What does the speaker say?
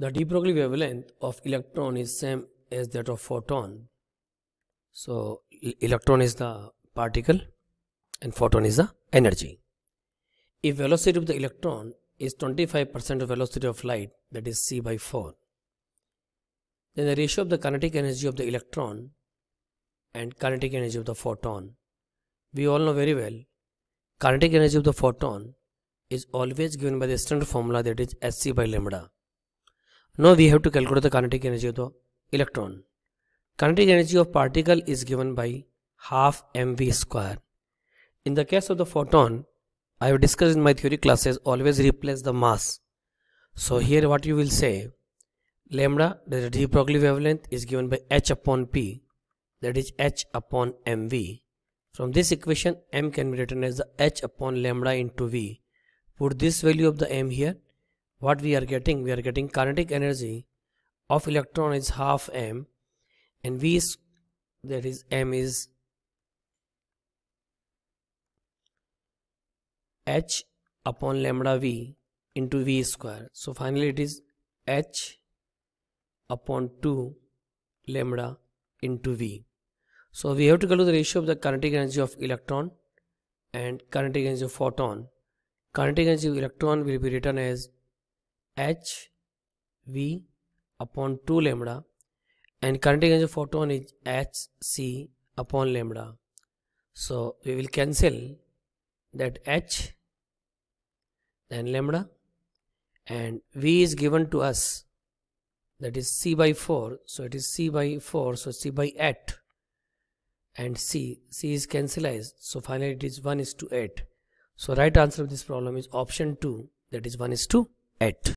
The de Broglie wavelength of electron is same as that of photon. So electron is the particle and photon is the energy. If velocity of the electron is 25% of velocity of light that is c by 4 then the ratio of the kinetic energy of the electron and kinetic energy of the photon we all know very well kinetic energy of the photon is always given by the standard formula that is hc by lambda now we have to calculate the kinetic energy of the electron kinetic energy of particle is given by half mv square in the case of the photon I have discussed in my theory classes always replace the mass. So here what you will say lambda the de Broglie wavelength is given by h upon p that is h upon mv. From this equation m can be written as the h upon lambda into v. Put this value of the m here. What we are getting? We are getting kinetic energy of electron is half m and v is that is m is h upon lambda v into v square. So finally it is h upon 2 lambda into v. So we have to calculate the ratio of the kinetic energy of electron and kinetic energy of photon. Kinetic energy of electron will be written as h v upon 2 lambda and kinetic energy of photon is h c upon lambda. So we will cancel that h then lambda and v is given to us that is c by 4 so it is c by 4 so c by 8 and c c is cancelled so finally it is 1 is to 8 so right answer of this problem is option 2 that is 1 is to 8